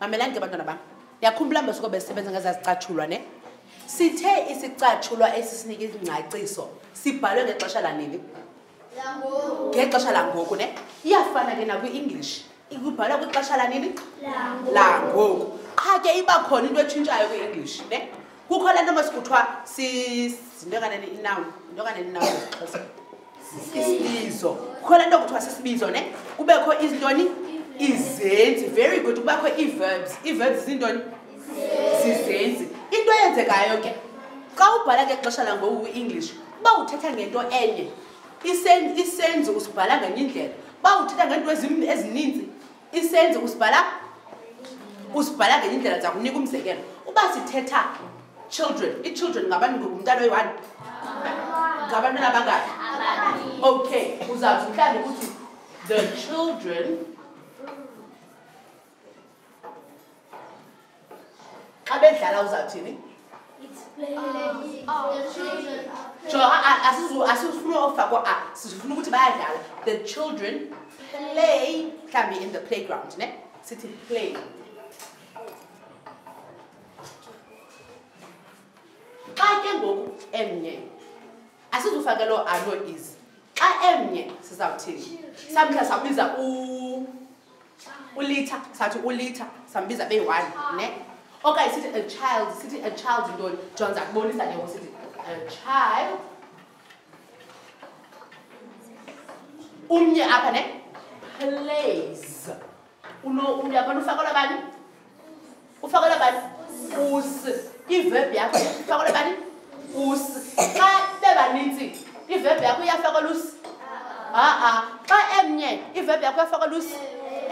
mamelani ke bantwana bam ndiyakhumbula mbesuko besisebenza ngezazicatshulwa ne sithe isicatshulwa esisinike izingcaciso sibhalwe ngexesha lanini ngexesha langoku ne iyafana ke nakwi-english ikubhalwa kwixesha lanini langoku qha ke iba khona into etshintshayo kwi-english ne kukho le nto masikuthiwa zinto kanene inawu into kanene inawu zixhosa isibizo kukho le nto kuthiwa sisibizo ne kubekho izintoni izenzi very good kubakho ii-verbs ii-verbs zintoni sizenzi into eyenzekayo ke xa ubhala ke xesha langoku kwi-english uba uthetha ngento enye isenzi usibhala ngenye indlela uba uthetha ngeento ezininzi isenzi usibhala usibhala ngenye indlela zakunika umzekelo uba sithetha children ichildren ngabantu ngumntana oyi-one ngabantwana abangaphi okay uzawuthi mhlawumbi ukuthi the children xa bedlala uzawuthini so asizifuna ofakwa a sizifuna ukuthi bayadlala the children play mhlawumbi in the playground ne sithi play xa ke ngoku emnye asizufake loo ano is xa emnye sizawuthini samhla sabiza u ulitha sathi ulitha sambiza beyi-one ne okanye sithi a child sithi a child ntoni jonza kubonisa ke sithi a child umnye apha ne plays uyabona ufakelwa bani ufakela bani usi ivebi yakho ufakela bani usi xa bebanintsi ivebi yakho iyafakela usi haa xa emnye ivebi yakho iyafakela usi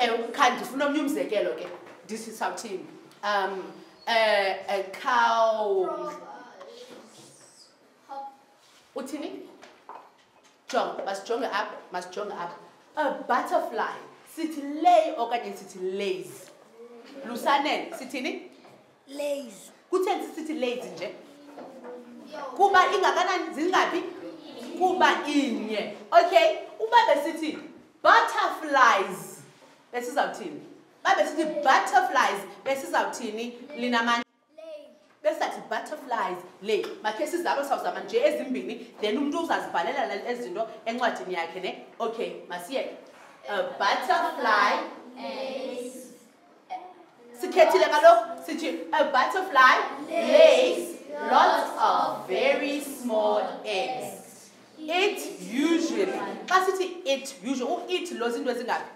ewe khandi ndifuna omnye umzekelo ke ndithi sawuthini um eh, eh, cow uthini jonga masijonge apha masijonge apha a butterfly sithi lay okanye sithi lays lusanele sithini lays kutheni sisithi lays nje kuba ingakanani zingaphi kuba inye okay uba besithi butterflies besizawuthini babesithi butterflies besizawuthini linamandla besathi butterflies le makhe sizalo sawuzama nje ezimbini then umntu uzazibhalela ezi zinto encwadini yakhe ne okay masiyeke a butterfly sikhethile kaloku sithi a butterfly lays lots of very small eggs it usually xa sithi it usually u-it lo zinto ezingaphi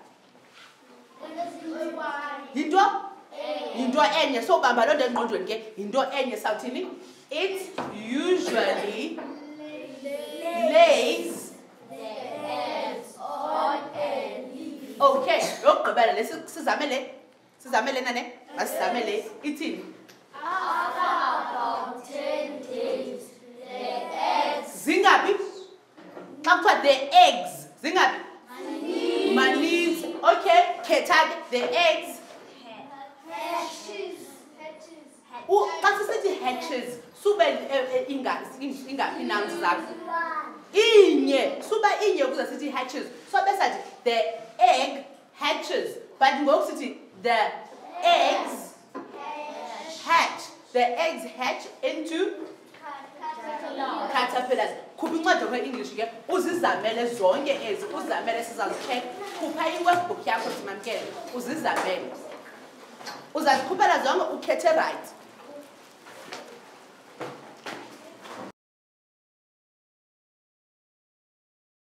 yinto yinto enye sobamba loo nto engqondweni ke yinto enye sawuthini it's usually lays okay yokugqibela le sizame le sizame lena ne masizame le ithini zingaphi xa kuthiwa the eggs zingaphi maninzi okay khetha ke the eggs xa sisithi hatches sube eh, eh, ingaphi namzi zakho inye suba inye ukuze sithi hatches so besathi the egg Hatches. But ngoku sithi the eggs hatch. The eggs hatch into caterpillars. Khupha incwadi yakho English ke uzizamele zonke ezi uzamele sizazicheck. Khupha i-workbook yakho simamkele uzizamele. Uzazikhuphela zonke ukhethe right.